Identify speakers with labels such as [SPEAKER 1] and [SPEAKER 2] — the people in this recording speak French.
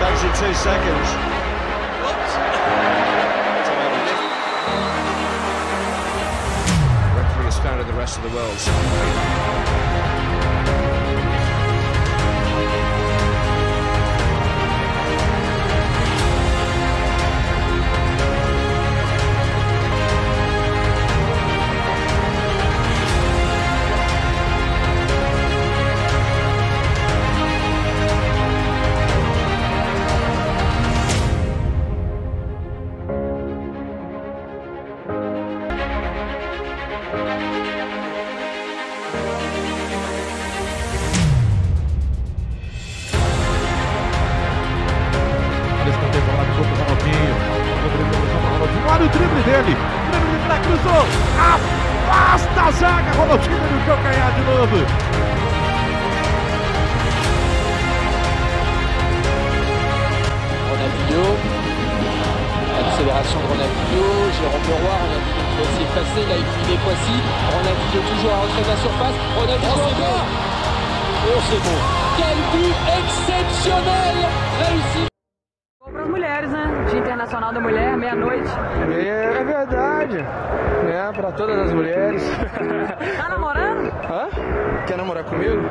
[SPEAKER 1] Thanks in two seconds.
[SPEAKER 2] Referee astounded the rest of the world. Ronaldinho. Olha o drible dele. Drible para cruzou. Afasta a zaga. Ronaldinho no calcanhar de novo.
[SPEAKER 3] Ronaldinho. Accélération de Ronaldinho. Jérôme Leroy. Ronaldinho qui va essayer de passer. Là, il finit Poissy. Ronaldinho toujours à retrait de la surface. Ronaldinho bon. Oh, c'est bon. Quel but exceptionnel réussi.
[SPEAKER 4] Para as mulheres, né? Dia Internacional da Mulher, meia-noite.
[SPEAKER 5] É, é verdade, né? Para todas as mulheres.
[SPEAKER 4] Tá namorando?
[SPEAKER 5] Hã? Quer namorar comigo?